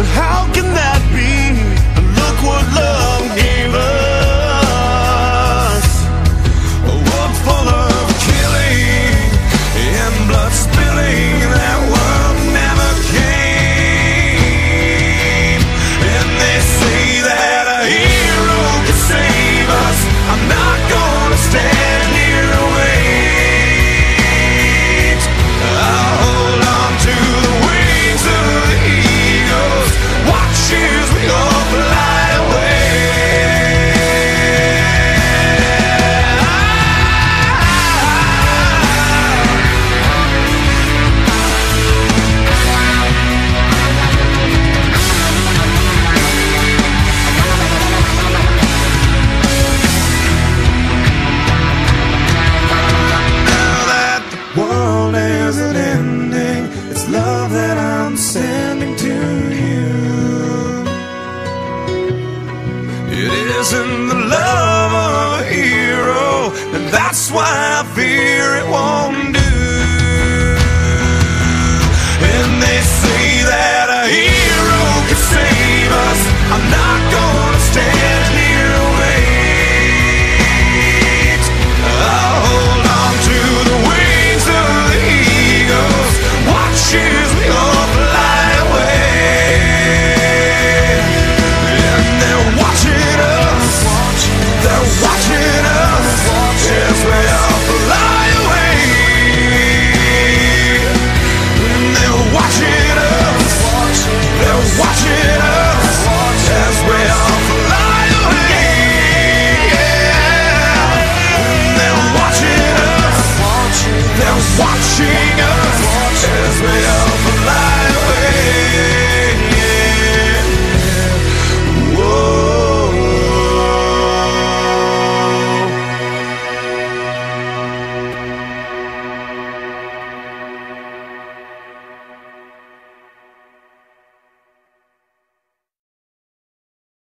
But how can that? sing. It's love that I'm sending to you. It isn't the love of a hero, and that's why I